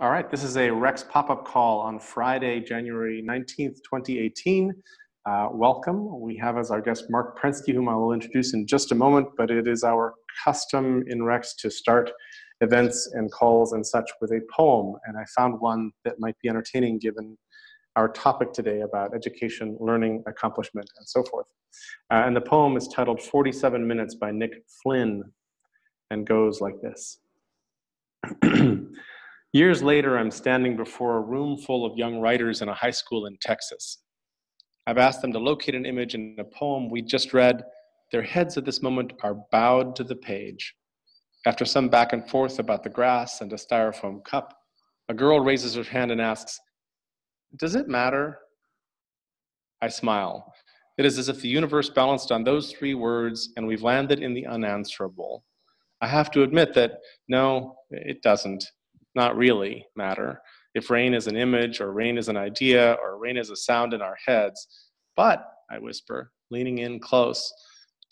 All right, this is a REX pop-up call on Friday, January 19th, 2018. Uh, welcome. We have as our guest Marc Prensky, whom I will introduce in just a moment, but it is our custom in REX to start events and calls and such with a poem, and I found one that might be entertaining given our topic today about education, learning, accomplishment, and so forth. Uh, and the poem is titled 47 Minutes by Nick Flynn and goes like this. Years later, I'm standing before a room full of young writers in a high school in Texas. I've asked them to locate an image in a poem we just read. Their heads at this moment are bowed to the page. After some back and forth about the grass and a styrofoam cup, a girl raises her hand and asks, Does it matter? I smile. It is as if the universe balanced on those three words and we've landed in the unanswerable. I have to admit that no, it doesn't not really matter if rain is an image or rain is an idea or rain is a sound in our heads. But, I whisper, leaning in close,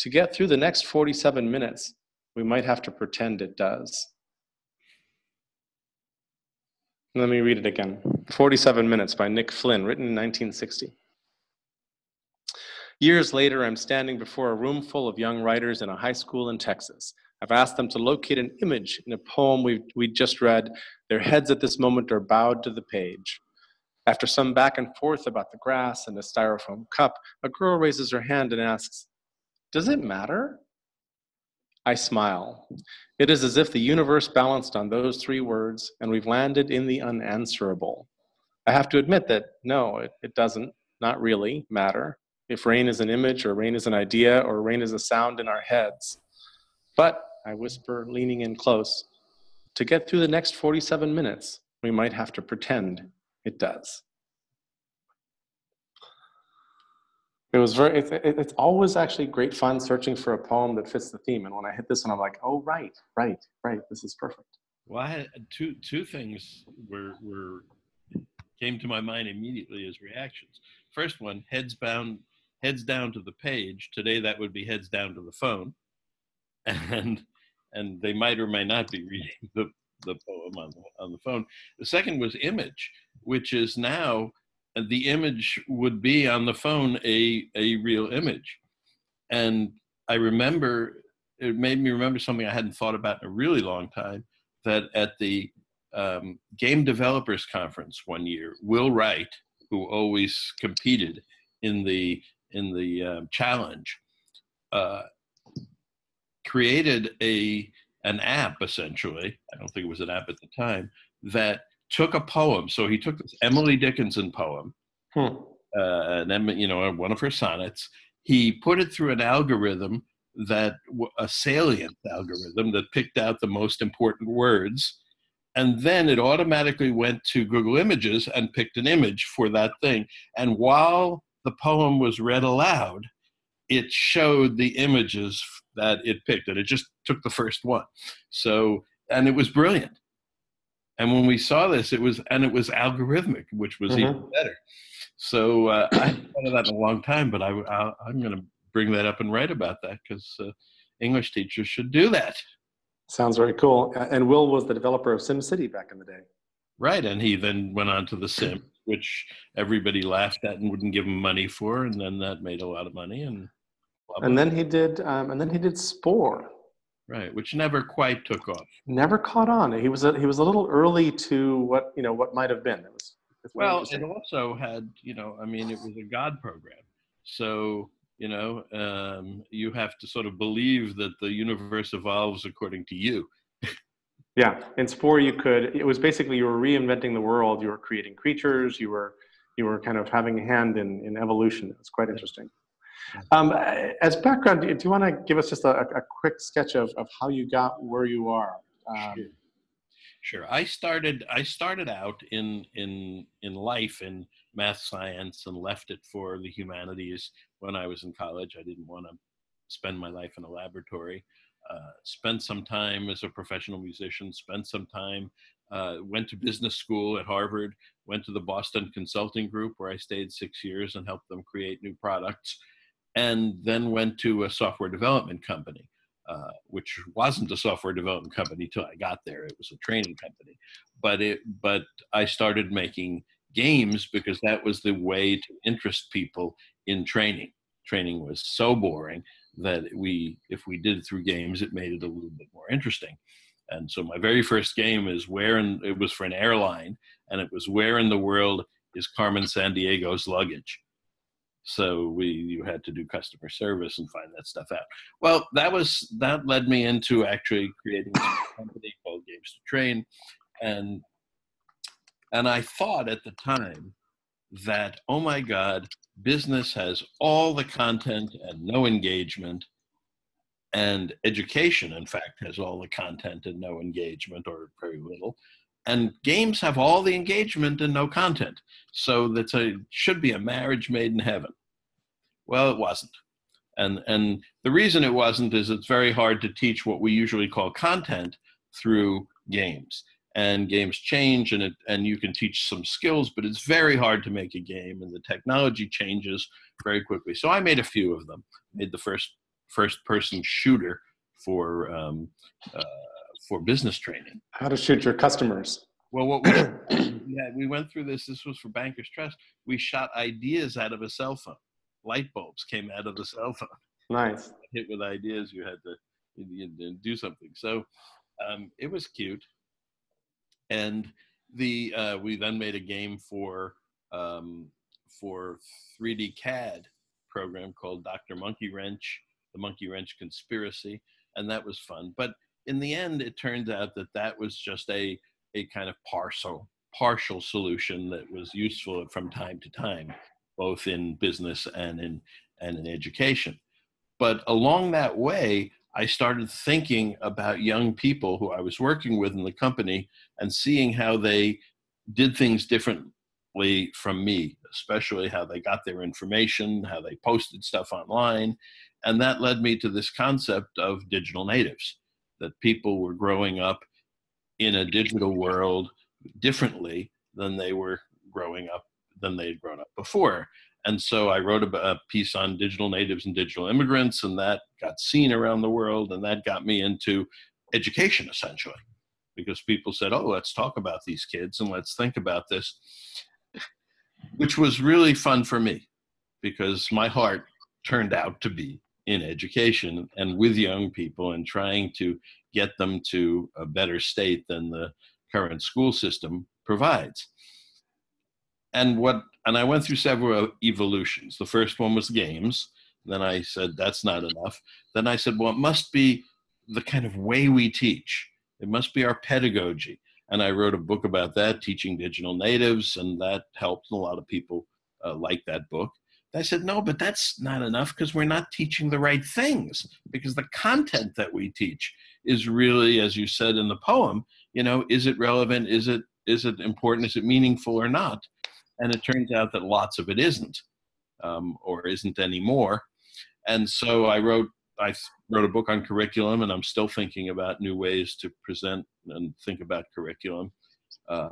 to get through the next 47 minutes, we might have to pretend it does. Let me read it again 47 Minutes by Nick Flynn, written in 1960. Years later, I'm standing before a room full of young writers in a high school in Texas. I've asked them to locate an image in a poem we we just read. Their heads at this moment are bowed to the page. After some back and forth about the grass and a styrofoam cup, a girl raises her hand and asks, Does it matter? I smile. It is as if the universe balanced on those three words and we've landed in the unanswerable. I have to admit that no, it, it doesn't, not really matter if rain is an image or rain is an idea or rain is a sound in our heads. But, I whisper, leaning in close, to get through the next 47 minutes, we might have to pretend it does. It was very, it, it, it's always actually great fun searching for a poem that fits the theme. And when I hit this one, I'm like, oh, right, right, right, this is perfect. Well, I had two, two things were, were, came to my mind immediately as reactions. First one, heads bound, heads down to the page. Today that would be heads down to the phone and and they might or may not be reading the, the poem on the, on the phone. The second was image, which is now uh, the image would be on the phone a, a real image. And I remember, it made me remember something I hadn't thought about in a really long time that at the um, Game Developers Conference one year, Will Wright, who always competed in the in the um, challenge, uh, created a an app essentially. I don't think it was an app at the time that took a poem. So he took this Emily Dickinson poem, hmm. uh, and then you know one of her sonnets. He put it through an algorithm that a salient algorithm that picked out the most important words and then it automatically went to google images and picked an image for that thing and while the poem was read aloud it showed the images that it picked and it just took the first one. So and it was brilliant. And when we saw this it was and it was algorithmic which was mm-hmm. even better. So uh, i haven't thought of that in a long time but I, I am going to bring that up and write about that because uh, english teachers should do that. Sounds very cool. And will was the developer of SimCity back in the day. Right and he then went on to the sim which everybody laughed at and wouldn't give him money for and then that made a lot of money and and then he did, um, and then he did Spore. Right, which never quite took off. Never caught on. He was a, he was a little early to what you know what might have been. It was. well, it also had you know I mean it was a God program, so you know um, you have to sort of believe that the universe evolves according to you. yeah, in Spore you could. It was basically you were reinventing the world. You were creating creatures. You were you were kind of having a hand in in evolution. It was quite interesting. Um, as background, do you, want to give us just a, a, quick sketch of, of how you got where you are? Um, sure. sure. I started. I started out in in in life in math science and left it for the humanities when I was in college. I didn't want to spend my life in a laboratory. Uh, spent some time as a professional musician. Spent some time. Uh, went to business school at Harvard. Went to the Boston Consulting Group where I stayed six years and helped them create new products and then went to a software development company. uh, which wasn't a software development company till I got there. It was a training company, but it but I started making games because that was the way to interest people in training. Training was so boring that we, if we did it through games, it made it a little bit more interesting. And so my very first game is where in, it was for an airline, and it was where in the world is Carmen Sandiego's luggage? So we you had to do customer service and find that stuff out. Well that was that led me into actually creating a company called games to train. And and i thought at the time that oh my god business has all the content and no engagement. And education in fact has all the content and no engagement or very little and games have all the engagement and no content. So that's a should be a marriage made in heaven. Well it wasn't. And and the reason it wasn't is it's very hard to teach what we usually call content through games. And games change and it and you can teach some skills but it's very hard to make a game and the technology changes very quickly. So i made a few of them. Made the first first person shooter for um, uh, for business training. How to shoot your customers. Well, what we, yeah, we went through this. This was for Bankers Trust. We shot ideas out of a cell phone. Light bulbs came out of the cell phone. Nice. Hit with ideas, you had to you, you do something. So um, it was cute. And the uh, we then made a game for um, for 3D CAD program called Dr. Monkey Wrench, the Monkey Wrench Conspiracy, and that was fun. But in the end, it turns out that that was just a a kind of partial partial solution that was useful from time to time, both in business and in and in education. But along that way, I started thinking about young people who I was working with in the company and seeing how they did things differently from me, especially how they got their information, how they posted stuff online. And that led me to this concept of digital natives that people were growing up in a digital world differently than they were growing up than they had grown up before. And so I wrote a, piece on digital natives and digital immigrants, and that got seen around the world, and that got me into education essentially, because people said, "Oh, let's talk about these kids and let's think about this," which was really fun for me, because my heart turned out to be in education and with young people and trying to get them to a better state than the current school system provides. And what and I went through several evolutions. The first one was games. Then I said that's not enough. Then I said, well, it must be the kind of way we teach. It must be our pedagogy. And I wrote a book about that, teaching digital natives, and that helped. a lot of people uh, like that book. I said, no, but that's not enough because we're not teaching the right things. Because the content that we teach is really, as you said in the poem, you know, is it relevant? Is it is it important? Is it meaningful or not? And it turns out that lots of it isn't, um, or isn't anymore. And so I wrote I wrote a book on curriculum, and I'm still thinking about new ways to present and think about curriculum. Uh,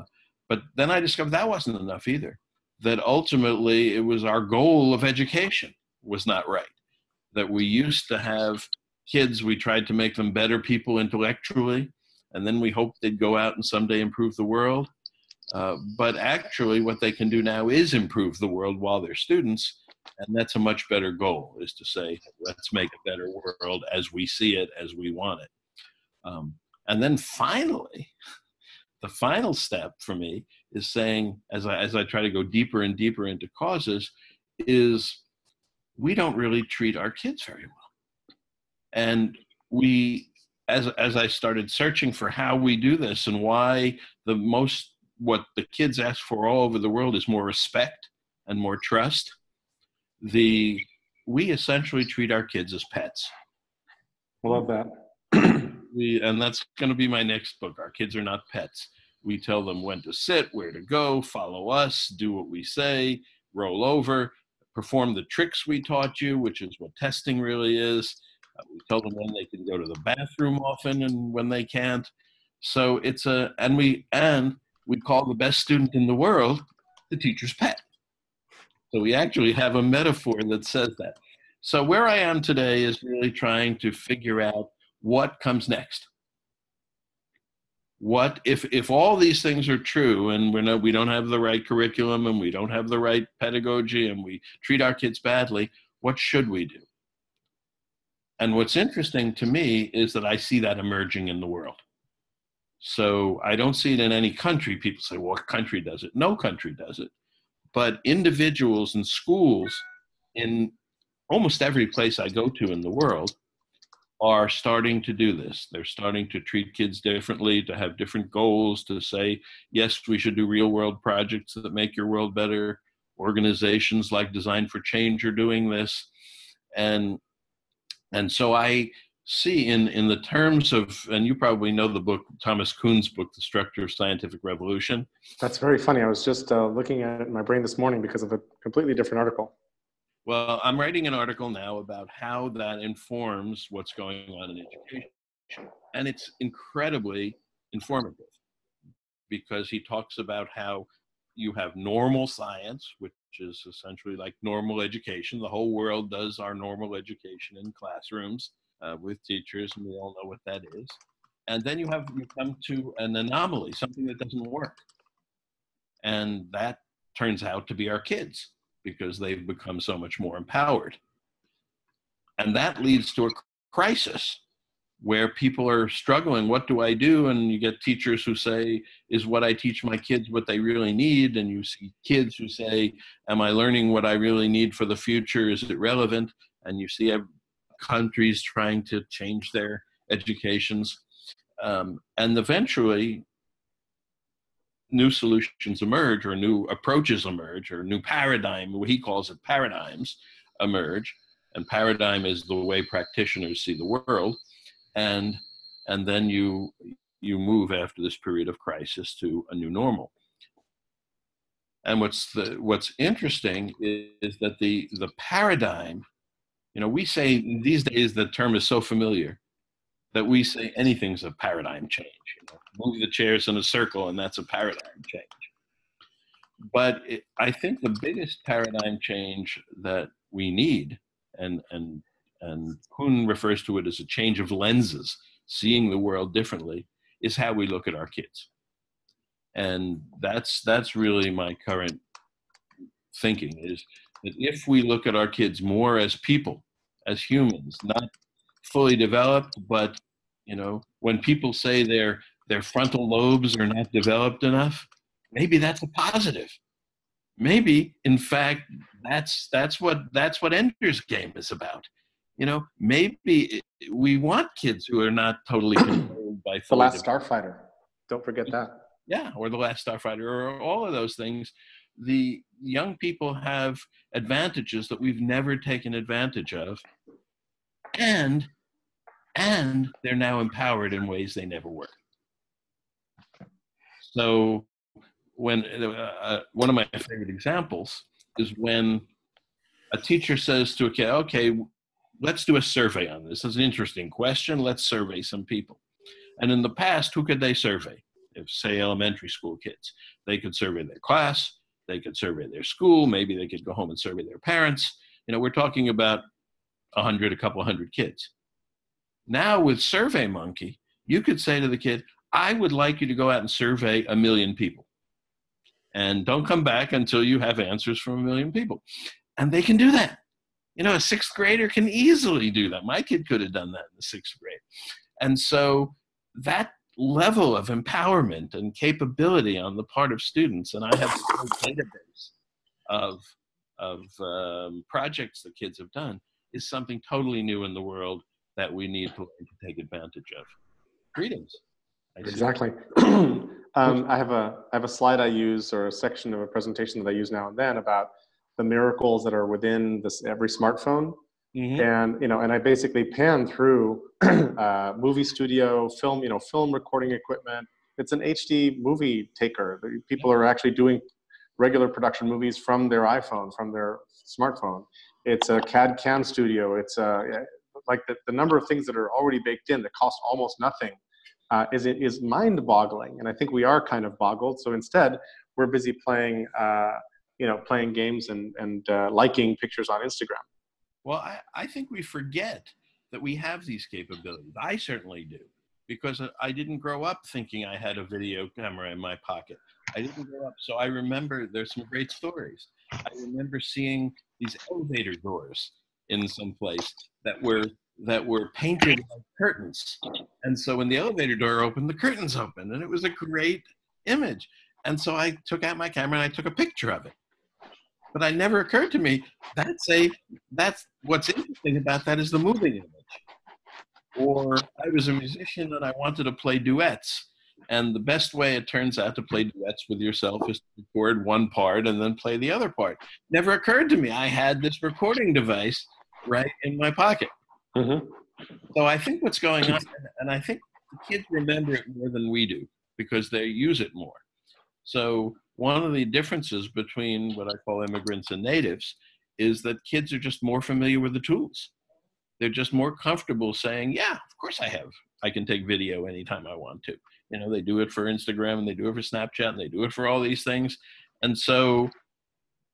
but then I discovered that wasn't enough either that ultimately it was our goal of education was not right. That we used to have kids, we tried to make them better people intellectually, and then we hoped they'd go out and someday improve the world. Uh, but actually, what they can do now is improve the world while they're students, and that's a much better goal. Is to say, let's make a better world as we see it, as we want it. Um, and then finally, the final step for me is saying, as I, as I try to go deeper and deeper into causes, is we don't really treat our kids very well. And we, as, as I started searching for how we do this and why the most, what the kids ask for all over the world is more respect and more trust, the, we essentially treat our kids as pets. I love that. we, and that's going to be my next book. Our kids are not pets. We tell them when to sit, where to go, follow us, do what we say, roll over, perform the tricks we taught you, which is what testing really is. Uh, we tell them when they can go to the bathroom often and when they can't. So it's a, and we, and we call the best student in the world the teacher's pet. So we actually have a metaphor that says that. So where I am today is really trying to figure out what comes next? What if if all these things are true and we're not, we don't have the right curriculum and we don't have the right pedagogy and we treat our kids badly? What should we do? And what's interesting to me is that I see that emerging in the world. So I don't see it in any country. People say, well, what country does it? No country does it. But individuals and schools in almost every place I go to in the world are starting to do this. They're starting to treat kids differently, to have different goals, to say, yes, we should do real world projects that make your world better. Organizations like Design for Change are doing this. And and so I see in in the terms of and you probably know the book thomas kuhn's book the structure of scientific revolution that's very funny i was just uh, looking at it in my brain this morning because of a completely different article well i'm writing an article now about how that informs what's going on in education and it's incredibly informative because he talks about how you have normal science which is essentially like normal education. The whole world does our normal education in classrooms uh, with teachers, and we all know what that is. And then you have you come to an anomaly, something that doesn't work, and that turns out to be our kids because they've become so much more empowered, and that leads to a crisis where people are struggling. What do i do? And you get teachers who say is what i teach my kids what they really need? And you see kids who say am i learning what i really need for the future? Is it relevant? And you see countries trying to change their educations. Um, and eventually, new solutions emerge, or new approaches emerge, or new paradigm, what he calls it paradigms, emerge. And paradigm is the way practitioners see the world. And, and then you, you move after this period of crisis to a new normal. And what's the what's interesting is, is, that the the paradigm you know, we say these days the term is so familiar that we say anything's a paradigm change. You know, move the chairs in a circle, and that's a paradigm change. But it, I think the biggest paradigm change that we need, and and and Kuhn refers to it as a change of lenses, seeing the world differently, is how we look at our kids. And that's that's really my current thinking is that if we look at our kids more as people, as humans, not fully developed, but you know, when people say their their frontal lobes are not developed enough, maybe that's a positive. Maybe, in fact, that's that's what that's what Ender's Game is about. You know, maybe we want kids who are not totally controlled by the last Starfighter. Don't forget that. Yeah, or the last Starfighter, or all of those things the young people have advantages that we've never taken advantage of and and they're now empowered in ways they never were. So when uh, uh, one of my favorite examples is when a teacher says to a kid okay let's do a survey on this. It's an interesting question. Let's survey some people. And in the past who could they survey? If say elementary school kids. They could survey their class. They could survey their school. Maybe they could go home and survey their parents. You know, we're talking about a hundred, a couple hundred kids. Now with Survey Monkey, you could say to the kid, I would like you to go out and survey a million people. And don't come back until you have answers from a million people. And they can do that. You know, a sixth grader can easily do that. My kid could have done that in the sixth grade. And so that level of empowerment and capability on the part of students. And I have a database of, of um, projects that kids have done is something totally new in the world that we need to, to take advantage of. Greetings. Exactly. um, I have a I have a slide I use or a section of a presentation that I use now and then about the miracles that are within this every smartphone Mm-hmm. And you know, and I basically pan through uh, movie studio, film, you know, film recording equipment. It's an HD movie taker. People are actually doing regular production movies from their iPhone, from their smartphone. It's a CAD CAM studio. It's a like the, the number of things that are already baked in that cost almost nothing uh, is is mind boggling. And I think we are kind of boggled. So instead, we're busy playing, uh, you know, playing games and and uh, liking pictures on Instagram. Well, I, I think we forget that we have these capabilities. I certainly do because I didn't grow up thinking I had a video camera in my pocket. I didn't grow up. So I remember there's some great stories. I remember seeing these elevator doors in some place that were that were painted like curtains. And so when the elevator door opened, the curtains opened, and it was a great image. And so I took out my camera and I took a picture of it. But I never occurred to me that's a that's what's interesting about that is the moving image. Or I was a musician and I wanted to play duets. And the best way it turns out to play duets with yourself is to record one part and then play the other part. Never occurred to me. I had this recording device right in my pocket. Mm-hmm. So I think what's going on, and I think the kids remember it more than we do because they use it more. So one of the differences between what I call immigrants and natives is that kids are just more familiar with the tools. They're just more comfortable saying, "Yeah, of course I have. I can take video anytime I want to." You know, they do it for Instagram and they do it for Snapchat and they do it for all these things, and so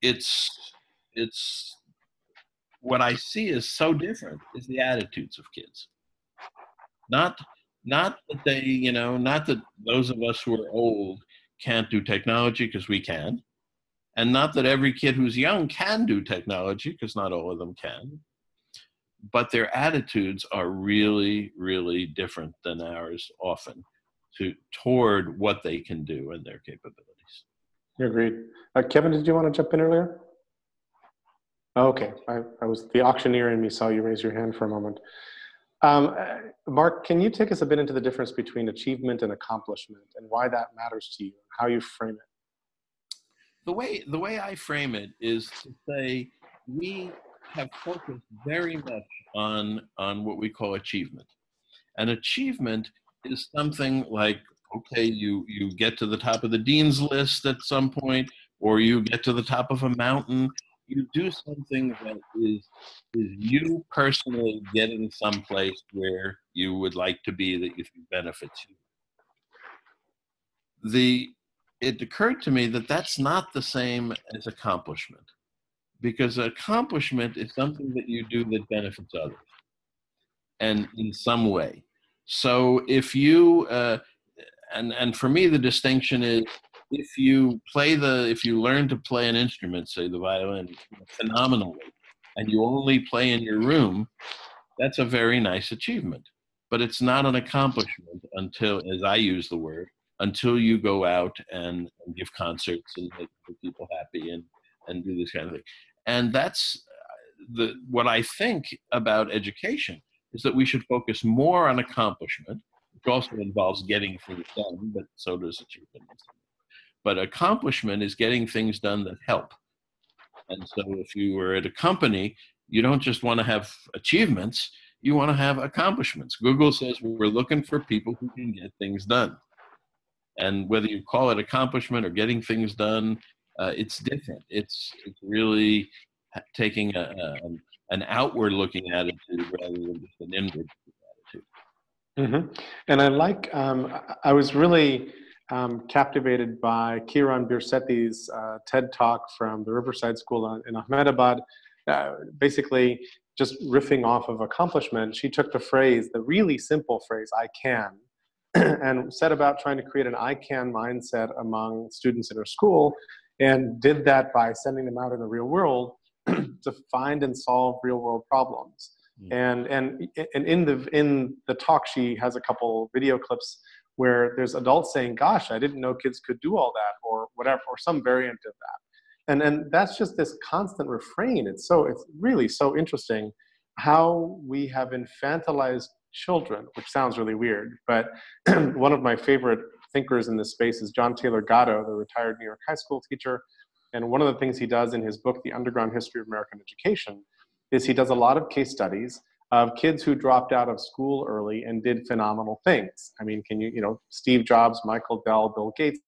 it's it's what I see is so different is the attitudes of kids. Not not that they, you know, not that those of us who are old can't do technology because we can, and not that every kid who's young can do technology because not all of them can. But their attitudes are really, really different than ours often to toward what they can do and their capabilities. Agreed. Uh, Kevin, did you want to jump in earlier? Okay, I, I was the auctioneer in me saw you raise your hand for a moment. Um, uh, Marc, can you take us a bit into the difference between achievement and accomplishment and why that matters to you, and how you frame it? The way the way I frame it is to say we have focused very much on on what we call achievement. And achievement is something like okay, you you get to the top of the dean's list at some point, or you get to the top of a mountain, you do something that is is you personally getting someplace where you would like to be that you think benefits you. The it occurred to me that that's not the same as accomplishment because accomplishment is something that you do that benefits others and in some way so if you uh, and and for me the distinction is if you play the if you learn to play an instrument say the violin phenomenally and you only play in your room that's a very nice achievement. But it's not an accomplishment until as i use the word until you go out and, and give concerts and make people happy and and do this kind of thing. And that's uh, the what i think about education is that we should focus more on accomplishment which also involves getting things done but so does achievement but accomplishment is getting things done that help. And so if you were at a company, you don't just want to have achievements, you want to have accomplishments. Google says we're looking for people who can get things done. And whether you call it accomplishment or getting things done, uh, it's different. It's, it's really taking a, a, an outward looking attitude rather than just an inward attitude. Mm-hmm. And I like, um, I was really um, captivated by Kiran Bir Sethi's uh, TED talk from the Riverside School in Ahmedabad. Uh, basically, just riffing off of accomplishment, she took the phrase, the really simple phrase, I can, and set about trying to create an I can mindset among students in her school, and did that by sending them out in the real world to find and solve real world problems. Mm. And, and, and in, the, in the talk, she has a couple video clips where there's adults saying, gosh, I didn't know kids could do all that or whatever, or some variant of that. And, and that's just this constant refrain. It's so, it's really so interesting how we have infantilized children, which sounds really weird, but one of my favorite thinkers in this space is John Taylor Gatto, the retired New York high school teacher. And one of the things he does in his book, The Underground History of American Education, is he does a lot of case studies of kids who dropped out of school early and did phenomenal things. I mean, can you, you know, Steve Jobs, Michael Dell, Bill Gates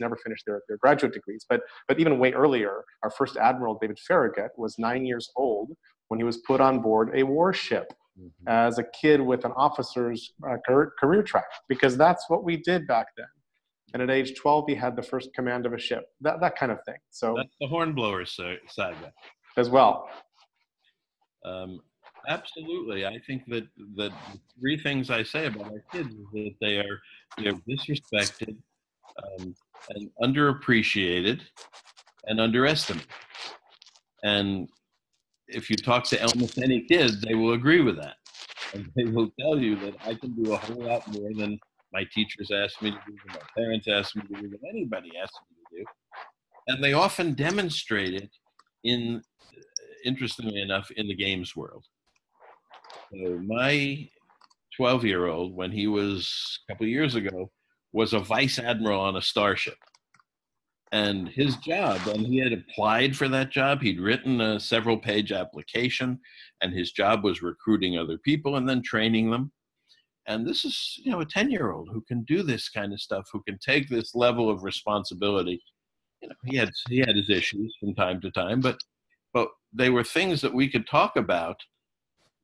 never finished their, their graduate degrees. But, but even way earlier, our first admiral, David Farragut, was nine years old when he was put on board a warship mm-hmm. as a kid with an officer's uh, career, career track, because that's what we did back then. And at age 12, he had the first command of a ship, that, that kind of thing. So that's the hornblower saga as well. Um, absolutely. I think that that three things I say about our kids is that they are they're disrespected, um, and underappreciated, and underestimated. And if you talk to almost any kid, they will agree with that, and they will tell you that I can do a whole lot more than my teachers asked me to do, my parents asked me to do, than anybody asked me to do. And they often demonstrate it in, interestingly enough, in the games world. So my 12 year old, when he was a couple years ago, was a vice admiral on a starship. And his job, and he had applied for that job, he'd written a several page application, and his job was recruiting other people and then training them. And this is, you know, a 10 year old who can do this kind of stuff, who can take this level of responsibility. You know, he had he had his issues from time to time, but but they were things that we could talk about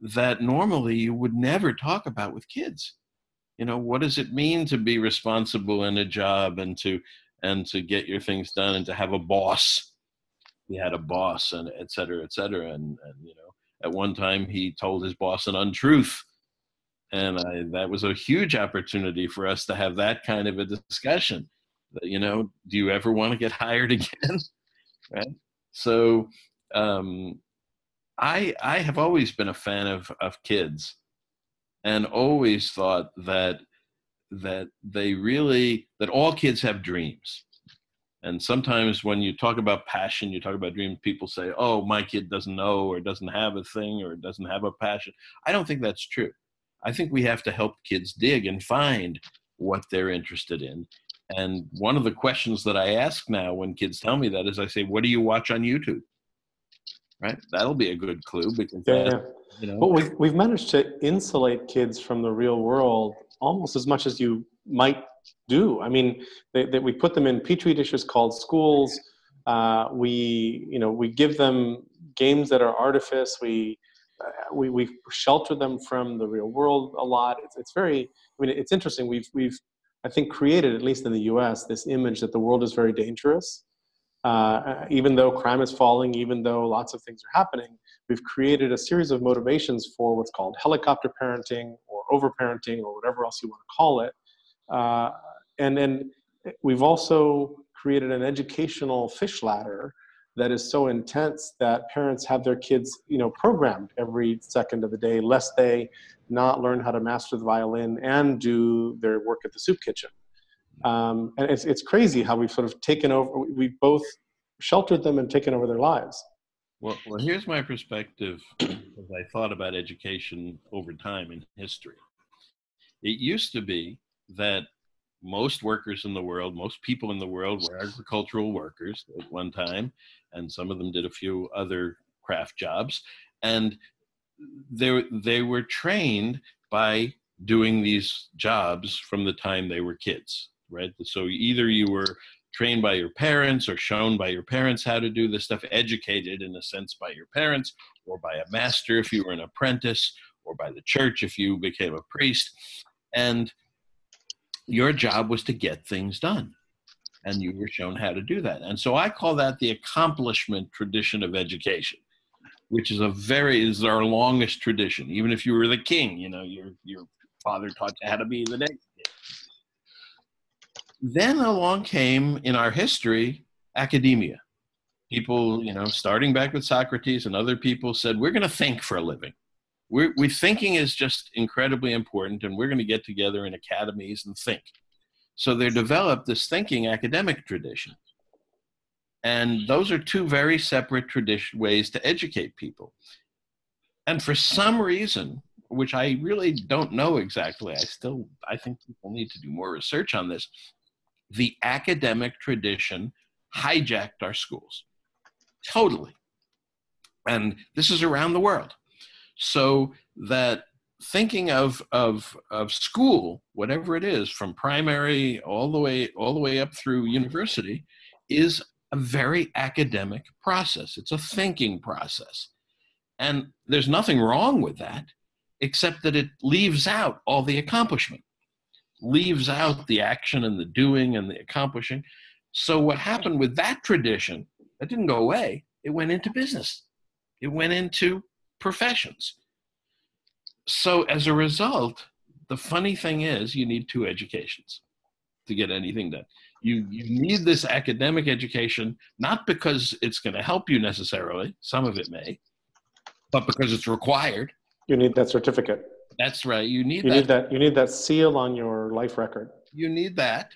that normally you would never talk about with kids. You know what does it mean to be responsible in a job and to and to get your things done and to have a boss? He had a boss and et cetera et cetera and, and you know at one time he told his boss an untruth and I, that was a huge opportunity for us to have that kind of a discussion you know do you ever want to get hired again right so um, I I have always been a fan of of kids, and always thought that that they really that all kids have dreams. And sometimes when you talk about passion, you talk about dreams, people say, "Oh, my kid doesn't know or doesn't have a thing or doesn't have a passion." I don't think that's true. I think we have to help kids dig and find what they're interested in. And one of the questions that I ask now when kids tell me that is I say, "What do you watch on YouTube?" right? That'll be a good clue because yeah. That, you know. But we've we've managed to insulate kids from the real world almost as much as you might do. I mean, that we put them in petri dishes called schools. Uh, we you know we give them games that are artifice. We we we shelter them from the real world a lot. It's it's very. I mean, it's interesting. We've we've I think created at least in the U.S. this image that the world is very dangerous uh, even though crime is falling, even though lots of things are happening, we've created a series of motivations for what's called helicopter parenting or overparenting or whatever else you want to call it. Uh, and then we've also created an educational fish ladder that is so intense that parents have their kids, you know, programmed every second of the day, lest they not learn how to master the violin and do their work at the soup kitchen. Um, and it's, it's crazy how we've sort of taken over, we've both sheltered them and taken over their lives. Well, well here's my perspective as I thought about education over time in history. It used to be that most workers in the world, most people in the world were agricultural workers at one time, and some of them did a few other craft jobs. And they, they were trained by doing these jobs from the time they were kids right? So either you were trained by your parents or shown by your parents how to do this stuff, educated in a sense by your parents, or by a master if you were an apprentice, or by the church if you became a priest. And your job was to get things done. And you were shown how to do that. And so I call that the accomplishment tradition of education, which is a very is our longest tradition. Even if you were the king, you know, your your father taught you how to be the next king then along came in our history academia. People, you know, starting back with Socrates and other people said, we're going to think for a living. We're, we thinking is just incredibly important, and we're going to get together in academies and think. So they developed this thinking academic tradition. And those are two very separate tradition ways to educate people. And for some reason, which I really don't know exactly, I still I think people need to do more research on this the academic tradition hijacked our schools totally. And this is around the world. So that thinking of, of, of school, whatever it is, from primary all the way all the way up through university, is a very academic process. It's a thinking process. And there's nothing wrong with that, except that it leaves out all the accomplishment leaves out the action and the doing and the accomplishing. So what happened with that tradition, that didn't go away. It went into business. It went into professions. So as a result, the funny thing is, you need two educations to get anything done. You you need this academic education not because it's going to help you necessarily. Some of it may, but because it's required. You need that certificate. That's right. You need you that. need that you need that seal on your life record. You need that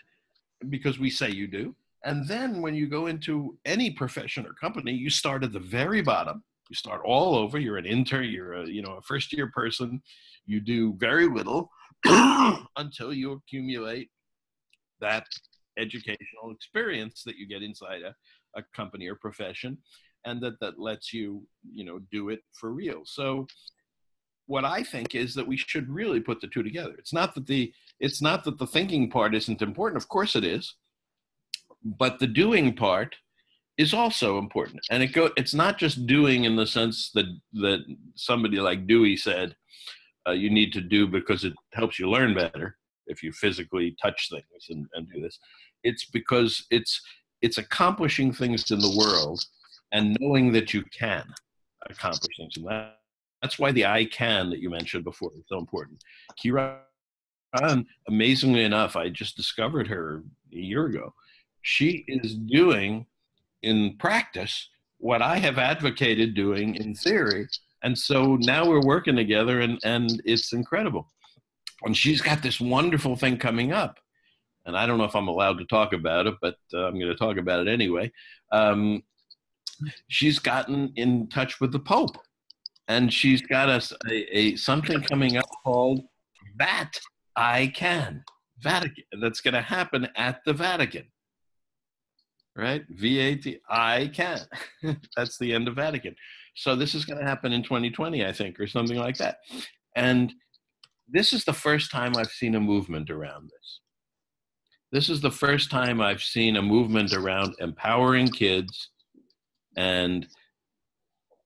because we say you do. And then when you go into any profession or company, you start at the very bottom. You start all over. You're an intern. You're a you know a first year person. You do very little until you accumulate that educational experience that you get inside a, a company or profession and that that lets you you know do it for real so what i think is that we should really put the two together it's not that the it's not that the thinking part isn't important of course it is but the doing part is also important. And it go it's not just doing in the sense that that somebody like dewey said uh, you need to do because it helps you learn better if you physically touch things and, and do this. It's because it's it's accomplishing things in the world and knowing that you can accomplish things. And that that's why the i can that you mentioned before is so important. Kiran amazingly enough i just discovered her a year ago. She is doing in practice what i have advocated doing in theory. And so now we're working together and and it's incredible. And she's got this wonderful thing coming up. And i don't know if i'm allowed to talk about it but uh, i'm going to talk about it anyway. Um, she's gotten in touch with the pope. And she's got us a, a, something coming up called that i can vatican that's going to happen at the vatican right v-a-t i can that's the end of vatican so this is going to happen in 2020, I think, or something like that. And this is the first time I've seen a movement around this. This is the first time I've seen a movement around empowering kids and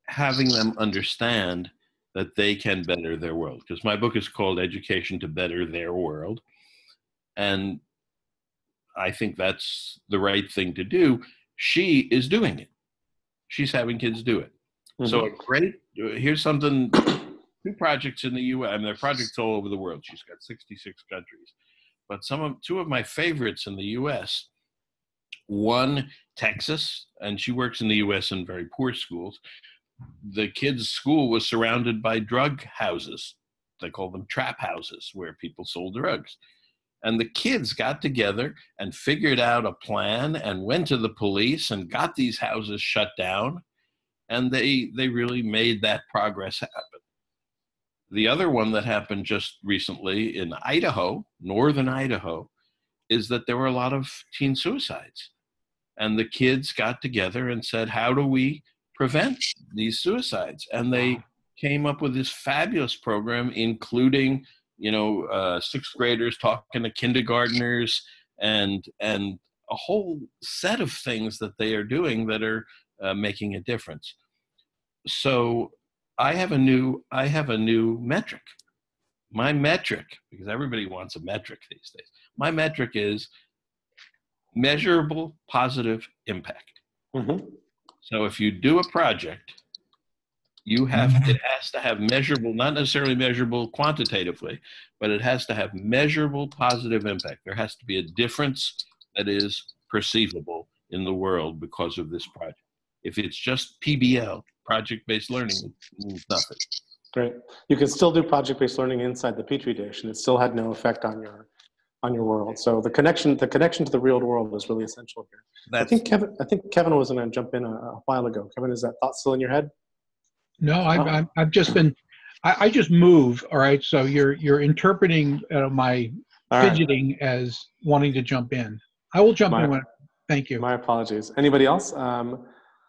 having them understand that they can better their world. Because my book is called Education to Better Their World. And I think that's the right thing to do. She is doing it. She's having kids do it. Mm-hmm. So a great here's something two projects in the U.S. I mean, there are projects all over the world. She's got 66 countries, but some of two of my favorites in the U.S. One, Texas, and she works in the U.S. in very poor schools. The kids' school was surrounded by drug houses. They call them trap houses, where people sold drugs. And the kids got together and figured out a plan and went to the police and got these houses shut down and they they really made that progress happen. The other one that happened just recently in Idaho, northern Idaho, is that there were a lot of teen suicides. And the kids got together and said, How do we prevent these suicides? And they came up with this fabulous program, including, you know, uh, sixth graders talking to kindergartners and and a whole set of things that they are doing that are uh, making a difference so I have a new I have a new metric. My metric, because everybody wants a metric these days. My metric is measurable positive impact. Mm-hmm. So if you do a project, you have mm-hmm. it has to have measurable, not necessarily measurable quantitatively, but it has to have measurable positive impact. There has to be a difference that is perceivable in the world because of this project. If it's just PBL, project-based learning it means nothing. Great. You can still do project-based learning inside the petri dish, and it still had no effect on your on your world. So the connection the connection to the real world is really essential here. That's, I think Kevin I think Kevin was going to jump in a, a, while ago. Kevin, is that thought still in your head? No, I've oh. I've just been I, I, just move. All right, so you're you're interpreting uh, my all fidgeting right. as wanting to jump in. I will jump my, in. When, thank you. My apologies. Anybody else? Um,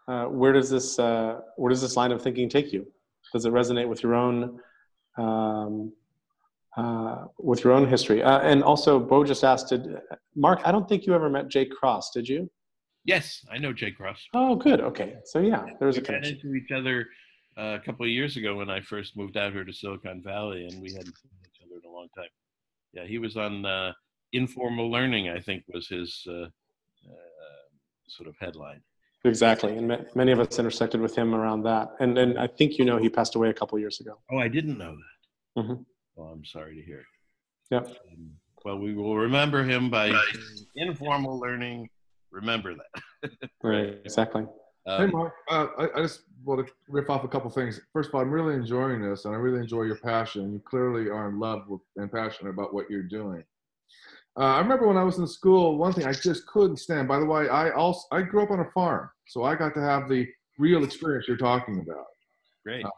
uh, where does this uh, where does this line of thinking take you? Does it resonate with your own um, uh, with your own history? Uh, and also, Bo just asked, did, Marc? I don't think you ever met Jay Cross, did you? Yes, I know Jay Cross. Oh, good. Okay, so yeah, there was we a connection. into each other a couple of years ago when I first moved out here to Silicon Valley, and we hadn't seen each other in a long time. Yeah, he was on uh, informal learning. I think was his sort of headline. Exactly, and many of us intersected with him around that. And and I think you know he passed away a couple years ago. Oh, I didn't know that. Mm-hmm. Well, I'm sorry to hear. Yep. Um, well, we will remember him by informal learning. Remember that. right. Exactly. Um, hey, Marc. Uh, I, I, just want to riff off a couple things. First of all, I'm really enjoying this, and I really enjoy your passion. You clearly are in love with and passionate about what you're doing. Uh, I remember when I was in school, one thing I just couldn't stand. By the way, I also I grew up on a farm, so I got to have the real experience you're talking about. Great. Um,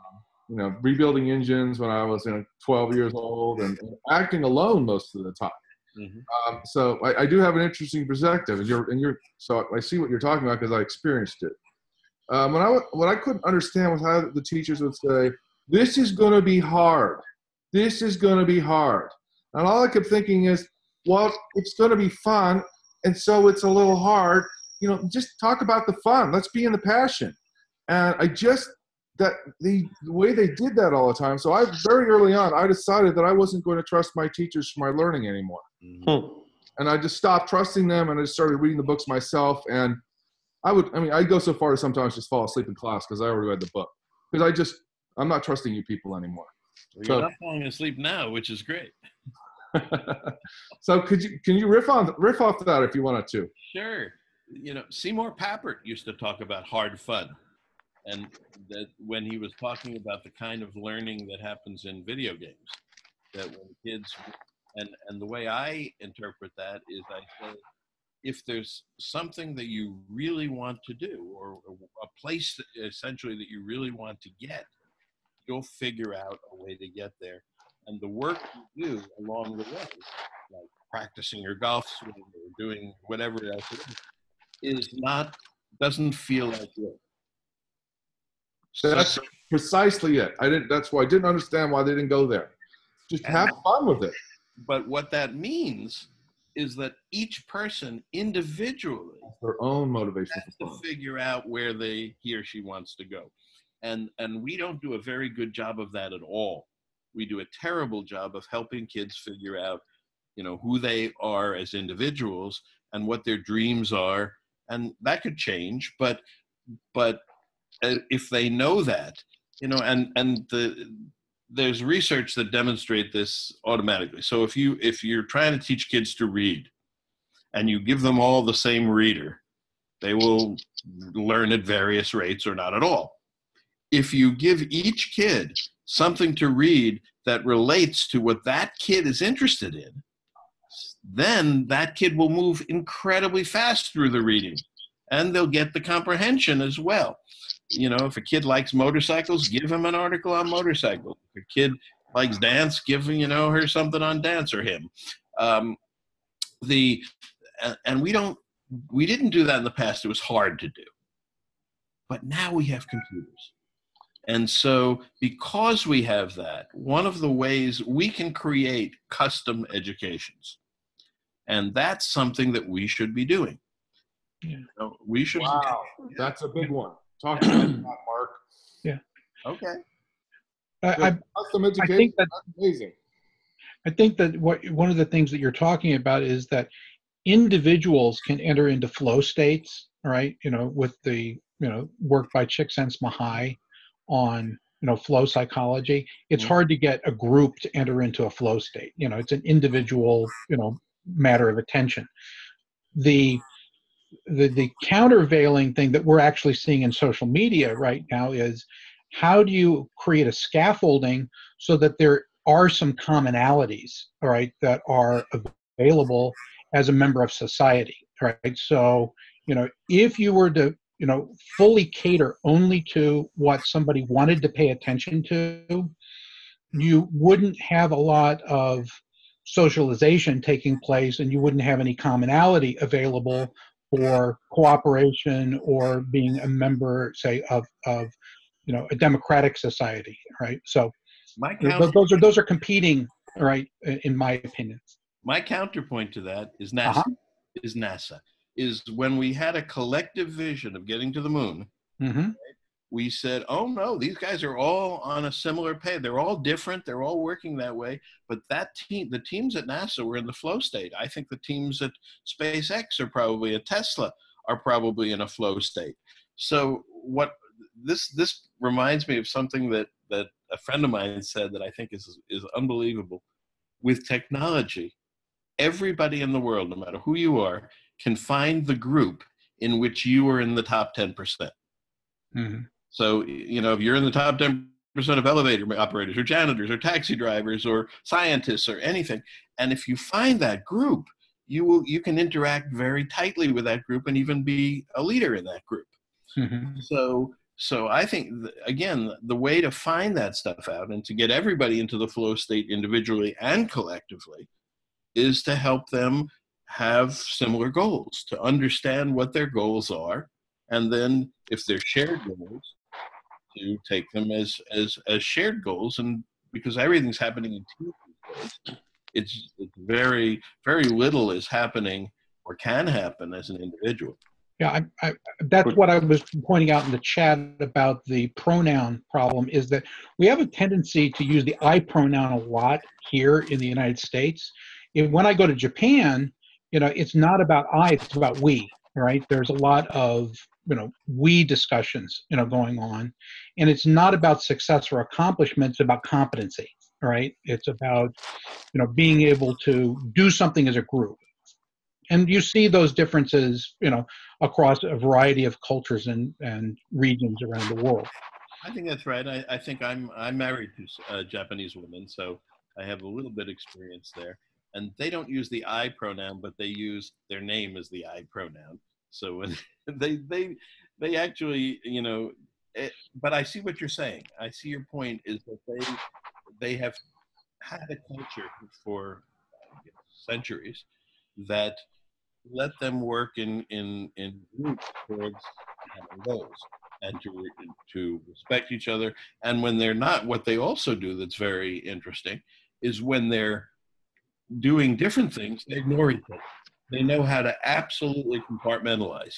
you know, rebuilding engines when I was you know 12 years old, and, and acting alone most of the time. Mm-hmm. Um, so I, I, do have an interesting perspective, and you're and you're so I see what you're talking about because I experienced it. Um, when I what I couldn't understand was how the teachers would say, "This is going to be hard. This is going to be hard," and all I kept thinking is, "Well, it's going to be fun, and so it's a little hard." You know, just talk about the fun. Let's be in the passion. And I just that the, the way they did that all the time. So I very early on, I decided that I wasn't going to trust my teachers for my learning anymore. Mm-hmm. And I just stopped trusting them, and I just started reading the books myself. And I would, I mean, I go so far as sometimes just fall asleep in class because I already read the book. Because I just, I'm not trusting you people anymore. Well, you're so, not falling asleep now, which is great. so could you, can you riff on, riff off that if you wanted to? Sure. You know, Seymour Papert used to talk about hard fun and that when he was talking about the kind of learning that happens in video games that when kids and and the way i interpret that is i say if there's something that you really want to do or a place that, essentially that you really want to get you'll figure out a way to get there and the work you do along the way like practicing your golf swing or doing whatever else it is is not doesn't feel like work so that's precisely it. I didn't. That's why I didn't understand why they didn't go there. Just have fun with it. But what that means is that each person individually their own motivation has to figure out where they he or she wants to go, and and we don't do a very good job of that at all. We do a terrible job of helping kids figure out, you know, who they are as individuals and what their dreams are, and that could change. But but uh, if they know that, you know, and and the there's research that demonstrate this automatically. So if you if you're trying to teach kids to read, and you give them all the same reader, they will learn at various rates or not at all. If you give each kid something to read that relates to what that kid is interested in, then that kid will move incredibly fast through the reading and they'll get the comprehension as well you know, if a kid likes motorcycles, give him an article on motorcycles. If a kid likes dance, give him you know her something on dance or him. Um, the and we don't we didn't do that in the past. It was hard to do, but now we have computers. And so, because we have that, one of the ways we can create custom educations. And that's something that we should be doing. Yeah. So we should. Wow, that's a big one. Talk to that, Marc. Yeah. Okay. I, I, I think that, that's amazing. I think that what one of the things that you're talking about is that individuals can enter into flow states, right? You know, with the you know work by Csikszentmihalyi on you know flow psychology. It's mm-hmm. hard to get a group to enter into a flow state. You know, it's an individual you know matter of attention. The the, the countervailing thing that we're actually seeing in social media right now is how do you create a scaffolding so that there are some commonalities right that are available as a member of society right? So you know if you were to you know fully cater only to what somebody wanted to pay attention to you wouldn't have a lot of socialization taking place and you wouldn't have any commonality available for cooperation or being a member, say, of, of you know a democratic society, right? So those are those are competing, right? In my opinion. My counterpoint to that is NASA. Uh-huh. Is NASA is when we had a collective vision of getting to the moon. Mm-hmm. Right? We said, oh no, these guys are all on a similar page. They're all different. They're all working that way. But that team, the teams at NASA were in the flow state. I think the teams at SpaceX are probably at Tesla are probably in a flow state. So what this this reminds me of something that that a friend of mine said that I think is is unbelievable. With technology, everybody in the world, no matter who you are, can find the group in which you are in the top ten percent. Mm-hmm. So you know if you're in the top ten percent of elevator operators or janitors or taxi drivers or scientists or anything, and if you find that group, you will you can interact very tightly with that group and even be a leader in that group. Mm-hmm. So so I think again the way to find that stuff out and to get everybody into the flow state individually and collectively is to help them have similar goals, to understand what their goals are, and then if they're shared goals, to take them as as as shared goals and because everything's happening in teams it's, it's very very little is happening or can happen as an individual. Yeah I, I, that's what i was pointing out in the chat about the pronoun problem is that we have a tendency to use the i pronoun a lot here in the united states. And when i go to japan you know it's not about i it's about we right? There's a lot of you know we discussions you know going on. And it's not about success or accomplishment it's about competency right? It's about you know being able to do something as a group. And you see those differences you know across a variety of cultures and and regions around the world. I think that's right. I, I think i'm i'm married to a japanese woman so i have a little bit experience there and they don't use the i pronoun but they use their name as the i pronoun. So when they they they actually you know it, but i see what you're saying. I see your point is that they they have had a culture for centuries that let them work in in in groups towards goals and to to respect each other. And when they're not what they also do that's very interesting is when they're doing different things they ignore each other they know how to absolutely compartmentalize.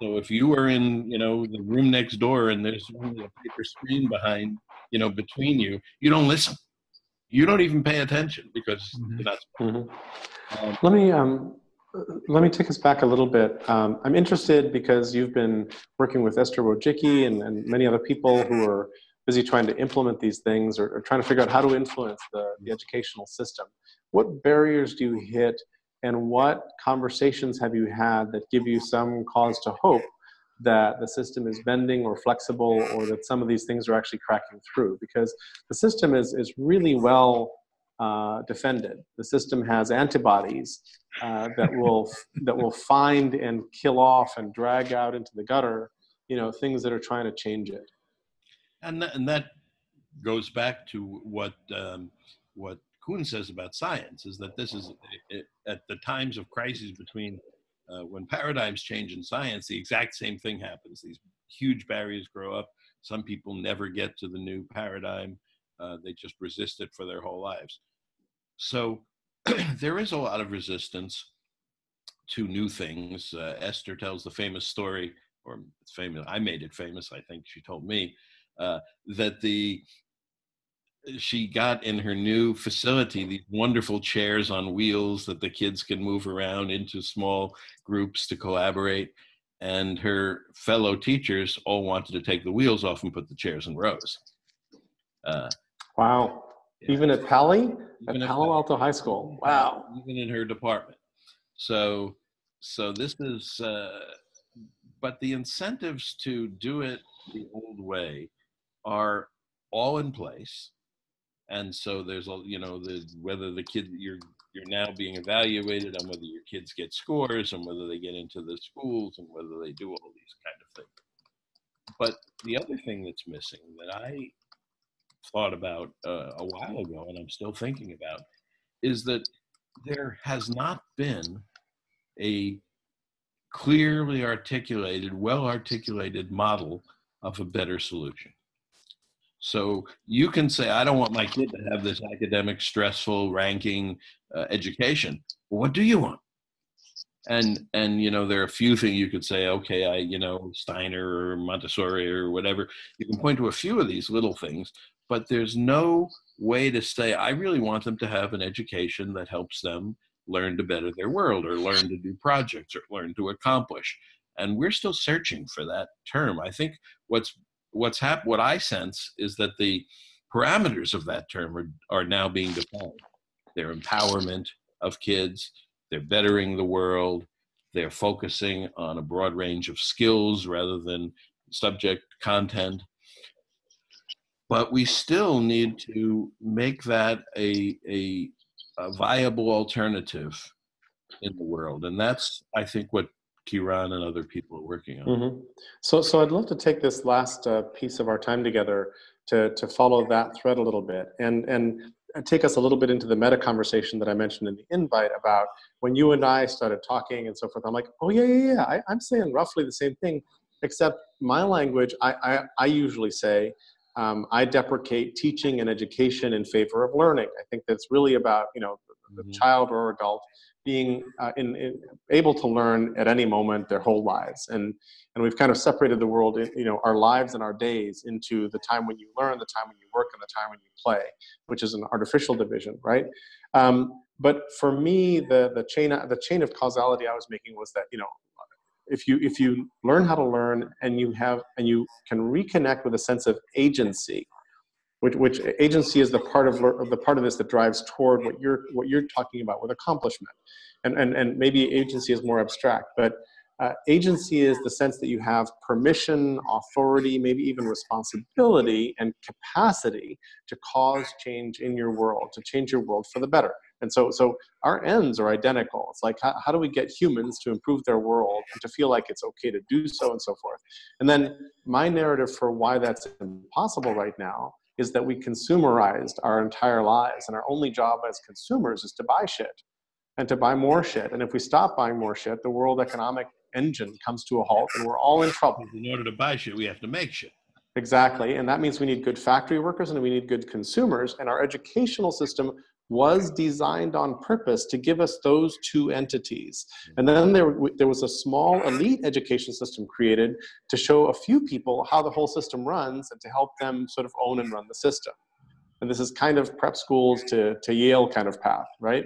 So if you are in, you know, the room next door and there's only a paper screen behind, you know, between you, you don't listen. You don't even pay attention because mm-hmm. you're not. Mm-hmm. Um, let me um, let me take us back a little bit. Um, I'm interested because you've been working with Esther Wojcicki and, and many other people who are busy trying to implement these things or, or trying to figure out how to influence the, the educational system. What barriers do you hit and what conversations have you had that give you some cause to hope that the system is bending or flexible or that some of these things are actually cracking through? Because the system is, is really well uh, defended. The system has antibodies uh, that will that will find and kill off and drag out into the gutter you know things that are trying to change it and, th- and that goes back to what um, what Kuhn says about science is that this is at the times of crises between uh, when paradigms change in science, the exact same thing happens. These huge barriers grow up. Some people never get to the new paradigm. Uh, they just resist it for their whole lives. So there is a lot of resistance to new things. Uh, Esther tells the famous story, or it's famous. I made it famous. I think she told me uh, that the she got in her new facility these wonderful chairs on wheels that the kids can move around into small groups to collaborate. And her fellow teachers all wanted to take the wheels off and put the chairs in rows. Uh, wow. Yeah. Even at Paly? Even at Palo Alto High School. Wow. Even in her department. So, so this is, uh, but the incentives to do it the old way are all in place. And so there's a you know the whether the kid you're you're now being evaluated on whether your kids get scores and whether they get into the schools and whether they do all these kind of things. But the other thing that's missing that i thought about uh, a while ago and i'm still thinking about is that there has not been a clearly articulated well articulated model of a better solution so you can say, I don't want my kid to have this academic, stressful, ranking uh, education. What do you want? And and you know there are a few things you could say. Okay, I you know Steiner or Montessori or whatever. You can point to a few of these little things, but there's no way to say I really want them to have an education that helps them learn to better their world or learn to do projects or learn to accomplish. And we're still searching for that term. I think what's what's hap- what I sense is that the parameters of that term are, are now being defined. Their empowerment of kids, they're bettering the world, they're focusing on a broad range of skills rather than subject content. But we still need to make that a, a, a viable alternative in the world. And that's, I think, what Kiran and other people are working on. Mm-hmm. So, so I'd love to take this last uh, piece of our time together to, to follow that thread a little bit and, and take us a little bit into the meta conversation that I mentioned in the invite about when you and I started talking and so forth. I'm like, oh yeah, yeah, yeah. I, I'm saying roughly the same thing, except my language. I, I, I usually say um, I deprecate teaching and education in favor of learning. I think that's really about you know the, the mm-hmm. child or adult being uh, in, in, able to learn at any moment their whole lives. And and we've kind of separated the world you know our lives and our days into the time when you learn the time when you work and the time when you play which is an artificial division right? Um, but for me the the chain the chain of causality i was making was that you know if you if you learn how to learn and you have and you can reconnect with a sense of agency which, which agency is the part of, the part of this that drives toward what you're what you're talking about with accomplishment? And and, and maybe agency is more abstract but uh, agency is the sense that you have permission authority maybe even responsibility and capacity to cause change in your world to change your world for the better. And so so our ends are identical. It's like how, how do we get humans to improve their world and to feel like it's okay to do so and so forth? And then my narrative for why that's impossible right now is that we consumerized our entire lives and our only job as consumers is to buy shit and to buy more shit. And if we stop buying more shit the world economic engine comes to a halt and we're all in trouble. In order to buy shit we have to make shit. Exactly. And that means we need good factory workers and we need good consumers and our educational system was designed on purpose to give us those two entities. And then there, there was a small elite education system created to show a few people how the whole system runs and to help them sort of own and run the system. And this is kind of prep schools to, to Yale kind of path, right?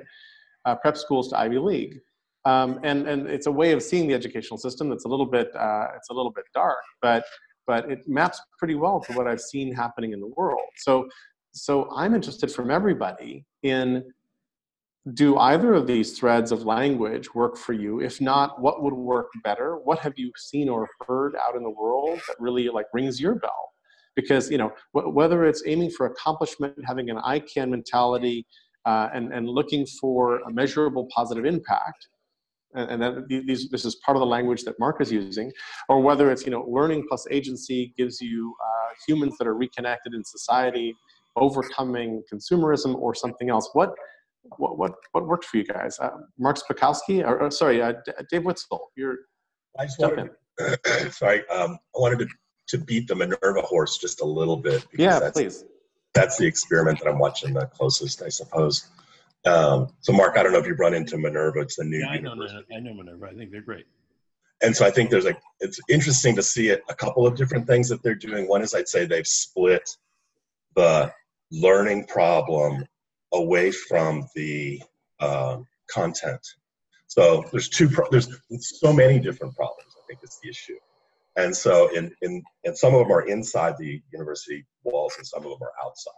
Uh, prep schools to Ivy League. Um, and, and it's a way of seeing the educational system that's a little bit, uh, it's a little bit dark, but, but it maps pretty well to what I've seen happening in the world. So so I'm interested from everybody in do either of these threads of language work for you? If not what would work better? What have you seen or heard out in the world that really like rings your bell? Because you know wh- whether it's aiming for accomplishment having an i can mentality uh, and, and looking for a measurable positive impact and, that these, this is part of the language that Marc is using or whether it's you know learning plus agency gives you uh, humans that are reconnected in society overcoming consumerism or something else. What what what, what worked for you guys? Uh, Mark Spakowski, or, or sorry, uh, Dave Witzel. You're. I just wanted. To, sorry, um, I wanted to to beat the Minerva horse just a little bit. Yeah, that's, please. That's the experiment that I'm watching the closest, I suppose. Um, so, Marc, I don't know if you've run into Minerva. It's the new. Yeah, I know, I know Minerva. I think they're great. And so I think there's like it's interesting to see it. A couple of different things that they're doing. One is I'd say they've split the learning problem away from the uh, content. So there's two. Pro- there's so many different problems. I think is the issue. And so in in and some of them are inside the university walls, and some of them are outside.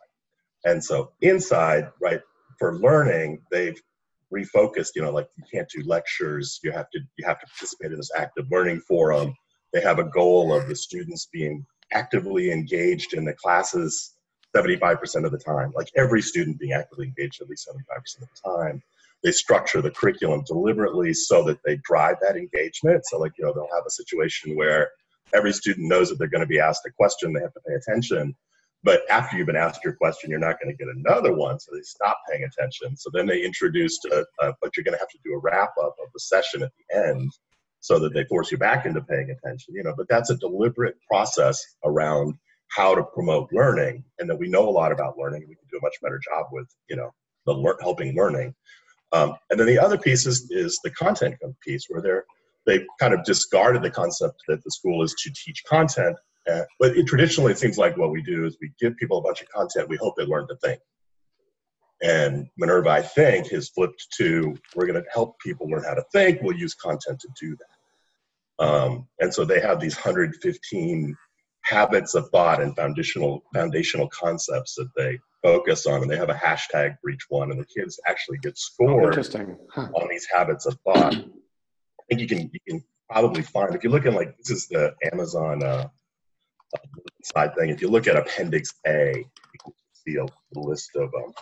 And so inside, right, for learning, they've refocused. You know, like you can't do lectures. You have to you have to participate in this active learning forum. They have a goal of the students being actively engaged in the classes 75% of the time, like every student being actively engaged at least 75% of the time. They structure the curriculum deliberately so that they drive that engagement. So, like, you know, they'll have a situation where every student knows that they're going to be asked a question, they have to pay attention. But after you've been asked your question, you're not going to get another one, so they stop paying attention. So then they introduced, a, a, but you're going to have to do a wrap up of the session at the end so that they force you back into paying attention you know but that's a deliberate process around how to promote learning and that we know a lot about learning we can do a much better job with you know the lear- helping learning. Um, and then the other piece is, is the content piece where they're they kind of discarded the concept that the school is to teach content uh, but it, traditionally it seems like what we do is we give people a bunch of content we hope they learn to think and minerva i think has flipped to we're going to help people learn how to think we'll use content to do that. Um, and so they have these 115 habits of thought and foundational foundational concepts that they focus on, and they have a hashtag for each one, and the kids actually get scored Interesting. Huh. on these habits of thought. I think you can you can probably find if you look at like this is the Amazon uh, side thing. If you look at Appendix A, you can see a list of um,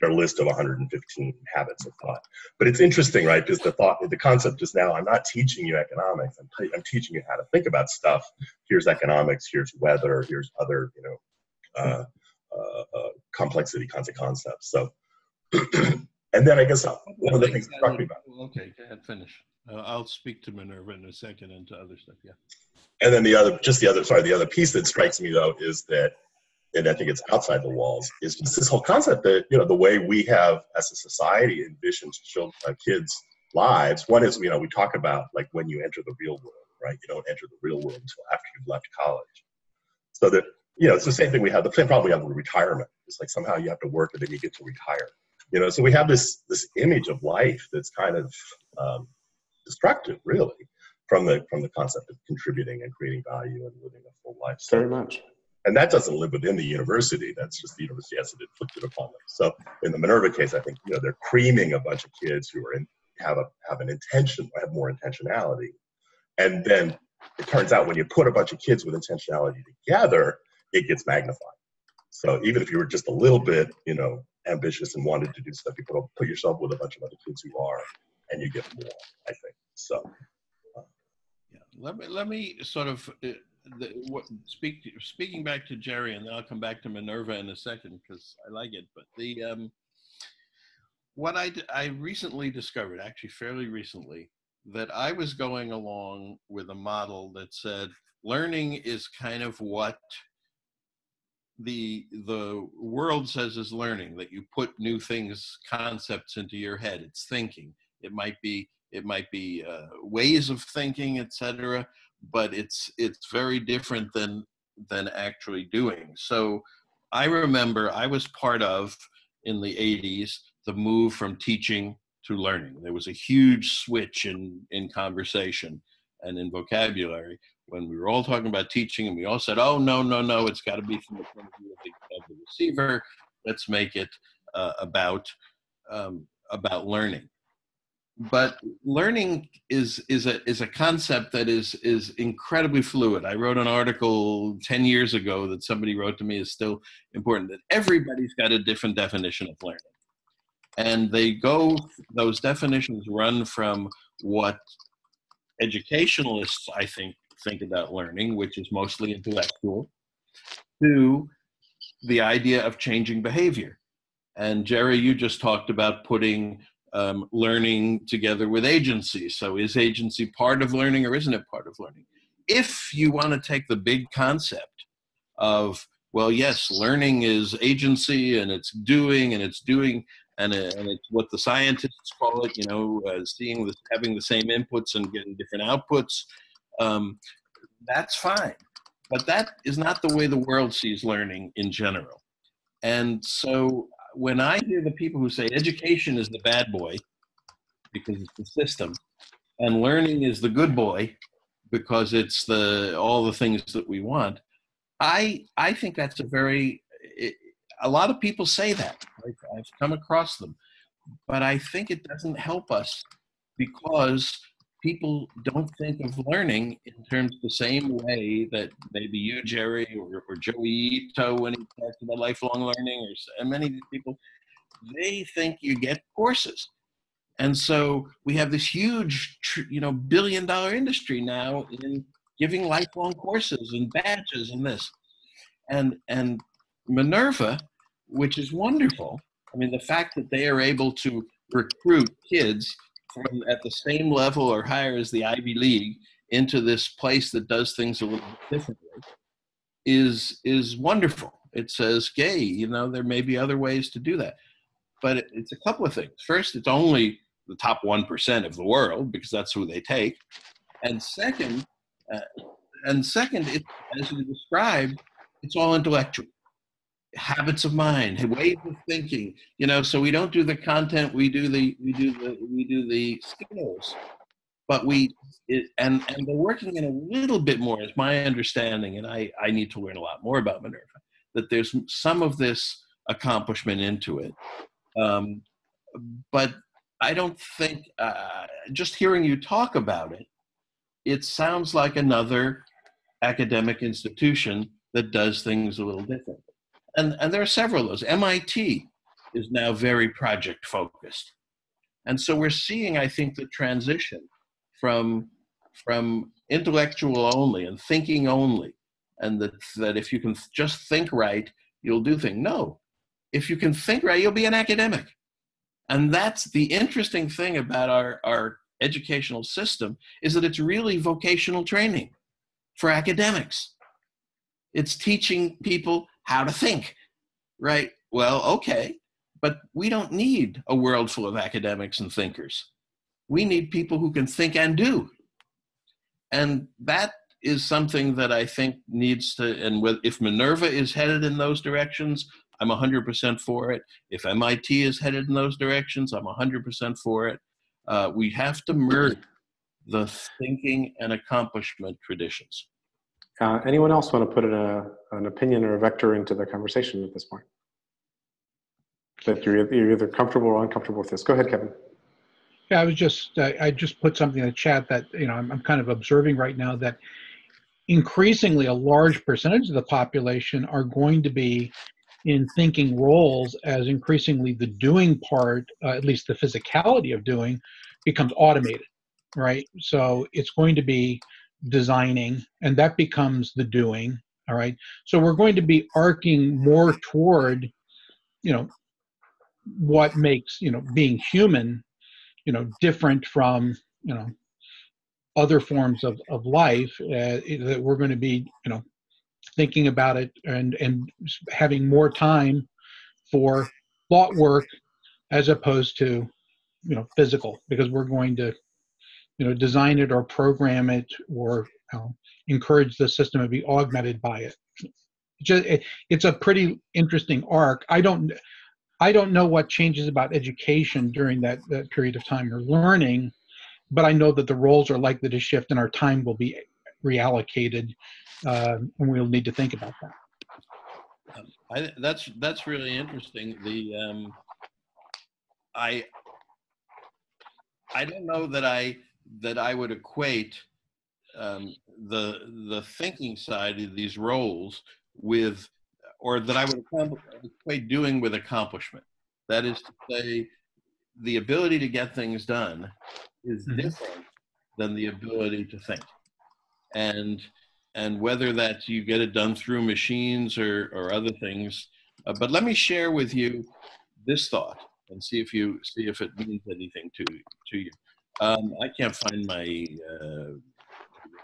their list of 115 habits of thought. But it's interesting, right? Because the thought, the concept is now I'm not teaching you economics. I'm, t- I'm teaching you how to think about stuff. Here's economics. Here's weather. Here's other, you know, uh, uh, uh, complexity kinds of concepts. So, and then I guess one of the things that struck me about. Okay, go ahead, finish. Uh, I'll speak to Minerva in a second and to other stuff. Yeah. And then the other, just the other, sorry, the other piece that strikes me though is that and I think it's outside the walls, is just this whole concept that, you know, the way we have as a society envisioned children, uh, kids' lives. One is, you know, we talk about like when you enter the real world, right? You don't enter the real world until after you've left college. So that, you know, it's the same thing we have, the same problem we have with retirement. It's like somehow you have to work and then you get to retire. You know, so we have this this image of life that's kind of um, destructive, really, from the from the concept of contributing and creating value and living a full life. Very much and that doesn't live within the university. That's just the university has it inflicted upon them. So in the Minerva case, I think you know they're creaming a bunch of kids who are in have a have an intention, have more intentionality, and then it turns out when you put a bunch of kids with intentionality together, it gets magnified. So even if you were just a little bit, you know, ambitious and wanted to do stuff, you put put yourself with a bunch of other kids who are, and you get more. I think so. Yeah, let me let me sort of uh, the, what, speak, speaking back to Jerry, and then I'll come back to Minerva in a second because I like it. But the um, what I I recently discovered, actually fairly recently, that I was going along with a model that said learning is kind of what the the world says is learning that you put new things concepts into your head it's thinking it might be it might be uh, ways of thinking etc but it's it's very different than than actually doing. So I remember I was part of in the 80s the move from teaching to learning. There was a huge switch in in conversation and in vocabulary when we were all talking about teaching and we all said, "Oh no, no, no, it's got to be from the point of view of the, of the receiver. Let's make it uh, about um, about learning." But learning is is a is a concept that is is incredibly fluid. I wrote an article 10 years ago that somebody wrote to me is still important that everybody's got a different definition of learning. And they go those definitions run from what educationalists I think think about learning, which is mostly intellectual, to the idea of changing behavior. And Jerry, you just talked about putting um, learning together with agency. So, is agency part of learning or isn't it part of learning? If you want to take the big concept of, well, yes, learning is agency and it's doing and it's doing and, uh, and it's what the scientists call it, you know, uh, seeing the, having the same inputs and getting different outputs, um, that's fine. But that is not the way the world sees learning in general. And so when I hear the people who say education is the bad boy because it's the system, and learning is the good boy because it's the all the things that we want, I I think that's a very it, a lot of people say that. I've come across them, but I think it doesn't help us because people don't think of learning in terms of the same way that maybe you, Jerry, or, or Joi Ito, when he talks about lifelong learning, or many people, they think you get courses. And so we have this huge, you know, billion dollar industry now in giving lifelong courses and badges and this. And, and Minerva, which is wonderful. I mean, the fact that they are able to recruit kids from at the same level or higher as the Ivy League into this place that does things a little differently is is wonderful. It says, "Gay, you know, there may be other ways to do that." But it, it's a couple of things. First, it's only the top one percent of the world because that's who they take, and second, uh, and second, it, as you described, it's all intellectual habits of mind, ways of thinking. You know, so we don't do the content, we do the we do the we do the skills. but we it, and and they're working in a little bit more, is my understanding, and I I need to learn a lot more about Minerva. That there's some of this accomplishment into it, um, but I don't think uh, just hearing you talk about it, it sounds like another academic institution that does things a little different. And and there are several of those. MIT is now very project focused, and so we're seeing, I think, the transition from from intellectual only and thinking only, and that that if you can just think right, you'll do things. No, if you can think right, you'll be an academic. And that's the interesting thing about our, our educational system is that it's really vocational training for academics. It's teaching people how to think, right? Well, okay, but we don't need a world full of academics and thinkers. We need people who can think and do. And that is something that I think needs to, and if Minerva is headed in those directions, I'm 100% for it. If MIT is headed in those directions, I'm 100% for it. Uh, we have to merge the thinking and accomplishment traditions. Uh, anyone else want to put a, an opinion or a vector into the conversation at this point? That you're, you're either comfortable or uncomfortable with this. Go ahead, Kevin. Yeah, I was just uh, I just put something in the chat that you know I'm, I'm kind of observing right now that increasingly a large percentage of the population are going to be in thinking roles as increasingly the doing part, uh, at least the physicality of doing, becomes automated, right? So it's going to be designing, and that becomes the doing, all right? So we're going to be arcing more toward, you know, what makes, you know, being human, you know, different from, you know, other forms of, of life uh, that we're going to be, you know, thinking about it and and having more time for thought work as opposed to you know physical because we're going to you know design it or program it or you know, encourage the system to be augmented by it just it, it's a pretty interesting arc i don't i don't know what changes about education during that, that period of time or learning but i know that the roles are likely to shift and our time will be reallocated uh, and we'll need to think about that. Um, I, that's that's really interesting. The um, I I don't know that I that I would equate um, the the thinking side of these roles with, or that I would equate doing with accomplishment. That is to say, the ability to get things done is mm-hmm. different than the ability to think, and and whether that you get it done through machines or, or other things. Uh, but let me share with you this thought and see if you see if it means anything to to you. Um, I can't find my uh,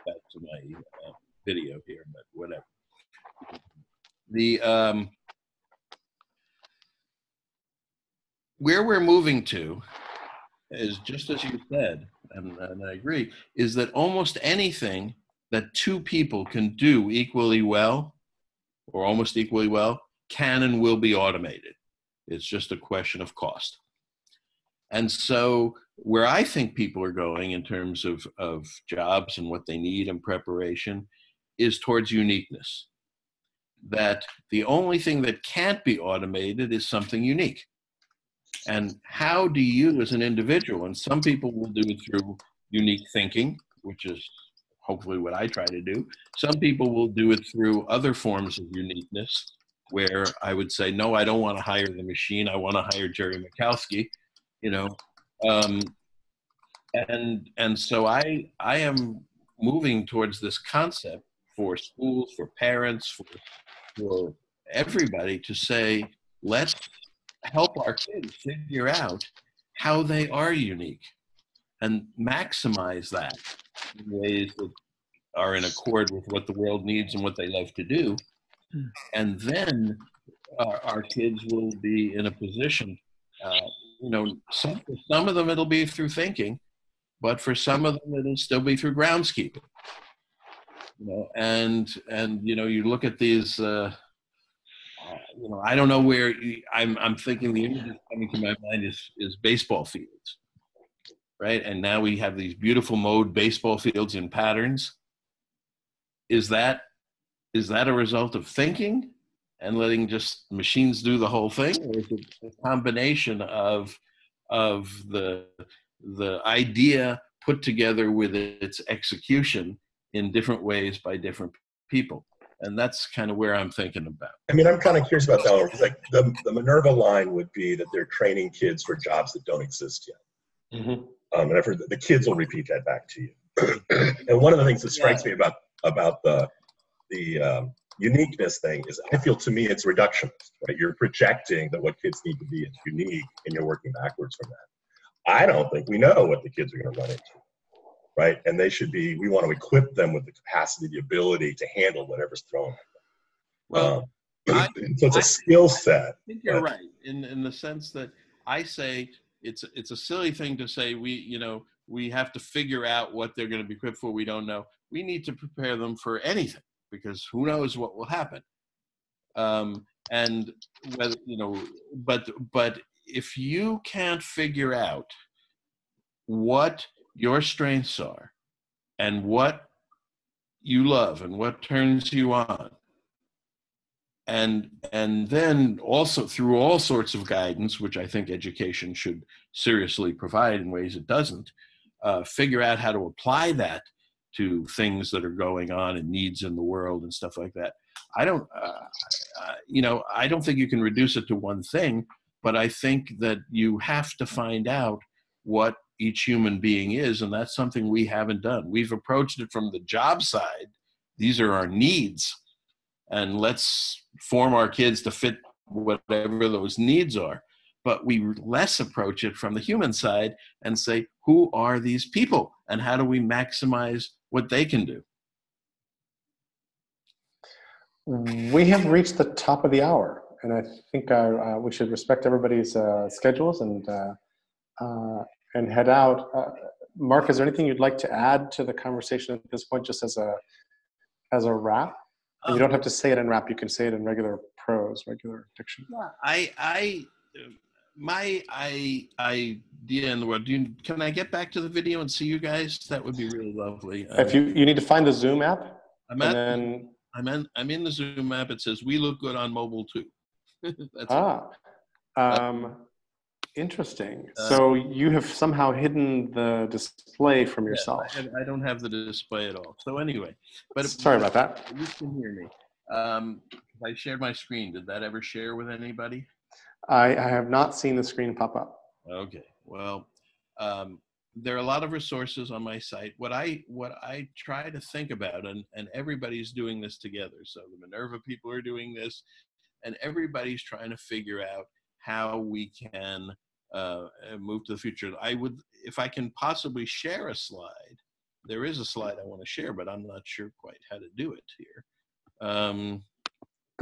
back to my uh, video here, but whatever. The um, where we're moving to is just as you said, and, and I agree, is that almost anything that two people can do equally well or almost equally well can and will be automated. It's just a question of cost. And so, where I think people are going in terms of, of jobs and what they need and preparation is towards uniqueness. That the only thing that can't be automated is something unique. And how do you, as an individual, and some people will do it through unique thinking, which is hopefully what I try to do. Some people will do it through other forms of uniqueness, where I would say, no, I don't want to hire the machine. I want to hire Jerry Michalski, you know. Um, and and so I I am moving towards this concept for schools, for parents, for for everybody to say, let's help our kids figure out how they are unique and maximize that in ways that are in accord with what the world needs and what they love to do. Hmm. And then uh, our kids will be in a position, uh, you know, some, some of them it'll be through thinking, but for some of them it'll still be through groundskeeping. You know, and and you know, you look at these. Uh, uh you know, I don't know where I'm. I'm thinking the image coming to my mind is is baseball fields right? And now we have these beautiful mowed baseball fields in patterns. Is that is that a result of thinking and letting just machines do the whole thing, or is it a combination of of the the idea put together with its execution in different ways by different people? and that's kind of where I'm thinking about. I mean, I'm kind of curious about that. Like the, the Minerva line would be that they're training kids for jobs that don't exist yet. Mm-hmm. Um, and I've heard the kids will repeat that back to you. and one of the things that strikes yeah. me about about the the um, uniqueness thing is I feel to me it's reductionist. Right? You're projecting that what kids need to be is unique, and you're working backwards from that. I don't think we know what the kids are going to run into right? And they should be, we want to equip them with the capacity, the ability to handle whatever's thrown at them. Well, um, I, so it's a skill set. I think you're right in, in the sense that I say it's, it's a silly thing to say we, you know, we have to figure out what they're going to be equipped for. We don't know. We need to prepare them for anything because who knows what will happen. Um, and whether, you know, but, but if you can't figure out what your strengths are and what you love and what turns you on and and then also through all sorts of guidance which i think education should seriously provide in ways it doesn't uh, figure out how to apply that to things that are going on and needs in the world and stuff like that. I don't uh, you know i don't think you can reduce it to one thing but i think that you have to find out what each human being is and that's something we haven't done. We've approached it from the job side. These are our needs and let's form our kids to fit whatever those needs are. But we less approach it from the human side and say who are these people and how do we maximize what they can do we have reached the top of the hour and i think uh, uh, we should respect everybody's uh, schedules and uh, uh and head out. Uh, Marc, is there anything you'd like to add to the conversation at this point, just as a as a wrap? Um, you don't have to say it in rap; you can say it in regular prose, regular diction. Yeah, I, I, my I, idea in the world. Do you, can I get back to the video and see you guys? That would be really lovely. If you you need to find the Zoom app, I'm at, then I'm in I'm in the Zoom app. It says we look good on mobile too. ah. Um, Interesting. Uh, so you have somehow hidden the display from yourself. Yeah, I, I, don't have the display at all. So anyway, but sorry about that. You can hear me. Um, I shared my screen. Did that ever share with anybody? I, I have not seen the screen pop up. Okay. Well, um, there are a lot of resources on my site. What I what I try to think about, and and everybody's doing this together. So the Minerva people are doing this, and everybody's trying to figure out how we can uh, move to the future. I would, if I can possibly share a slide, there is a slide I want to share, but I'm not sure quite how to do it here. Um,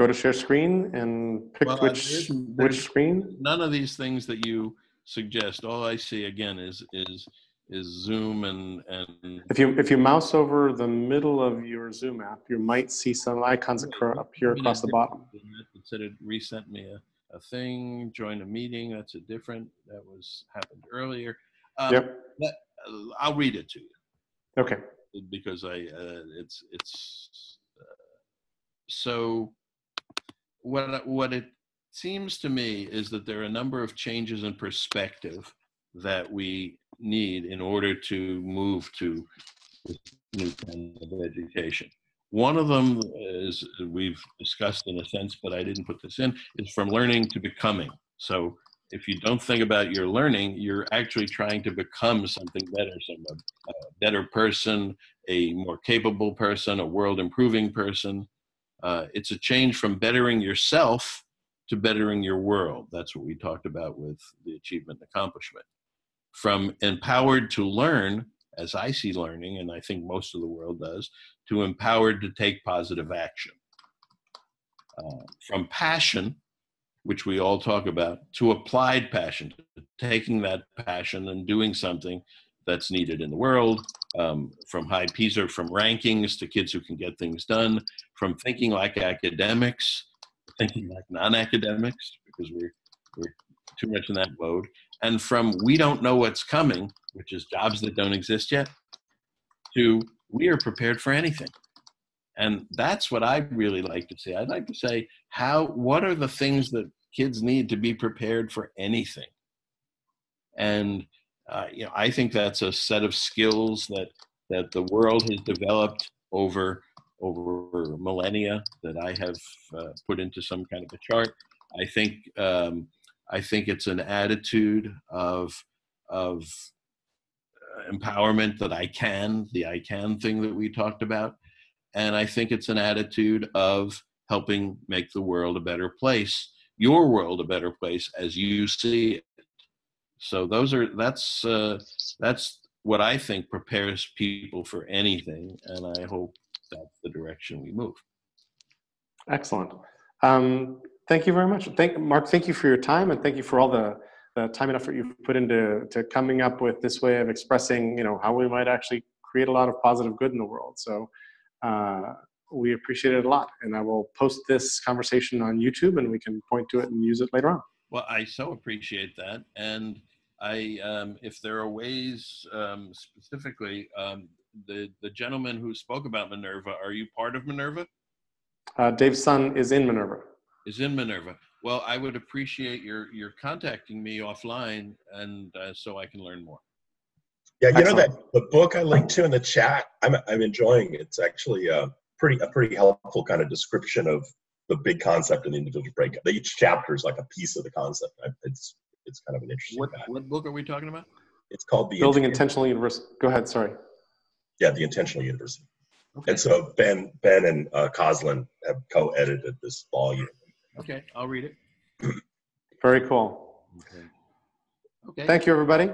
Go to share screen and pick well, which there's, there's which screen. None of these things that you suggest. All I see again is is is Zoom and and. If you if you mouse over the middle of your Zoom app, you might see some icons occur appear across the bottom. It said it resent me a a thing, join a meeting. That's a different. That was happened earlier. Um, yep. That, I'll read it to you. Okay. Because I, uh, it's it's. Uh, so, what what it seems to me is that there are a number of changes in perspective that we need in order to move to this new kind of education. One of them is we've discussed in a sense, but I didn't put this in, is from learning to becoming. So if you don't think about your learning, you're actually trying to become something better, some a better person, a more capable person, a world improving person. Uh, it's a change from bettering yourself to bettering your world. That's what we talked about with the achievement and accomplishment. From empowered to learn as I see learning, and I think most of the world does, to empowered to take positive action. Uh, from passion, which we all talk about, to applied passion, taking that passion and doing something that's needed in the world, um, from high PISA, from rankings to kids who can get things done, from thinking like academics, thinking like non-academics, because we're, we're too much in that mode, and from we don't know what's coming which is jobs that don't exist yet, to we are prepared for anything. And that's what I really like to say. I'd like to say, how, what are the things that kids need to be prepared for anything? And, uh, you know, I think that's a set of skills that, that the world has developed over, over millennia that I have uh, put into some kind of a chart. I think, um, I think it's an attitude of, of empowerment that I can, the I can thing that we talked about. And I think it's an attitude of helping make the world a better place, your world a better place as you see it. So those are that's uh, that's what I think prepares people for anything, and I hope that's the direction we move. Excellent. Um, thank you very much. Thank Marc. Thank you for your time, and thank you for all the the time and effort you've put into to coming up with this way of expressing, you know, how we might actually create a lot of positive good in the world. So uh, we appreciate it a lot. And I will post this conversation on YouTube, and we can point to it and use it later on. Well, I so appreciate that, and I, um, if there are ways um, specifically, um, the the gentleman who spoke about Minerva, are you part of Minerva? Uh, Dave's son is in Minerva. Is in Minerva. Well, I would appreciate your your contacting me offline, and uh, so I can learn more. Yeah, you Excellent. know that the book I linked to in the chat. I'm I'm enjoying. It. It's actually a pretty a pretty helpful kind of description of the big concept and the individual breakup. Each chapter is like a piece of the concept. It's it's kind of an interesting. What, what book are we talking about? It's called the Building Intentional University. Go ahead. Sorry. Yeah, the Intentional University. Okay. And so Ben Ben and uh, Kosslyn have co-edited this volume. Okay, I'll read it. Very cool. Okay. Okay. Thank you, everybody.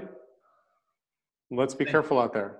Let's be careful out there.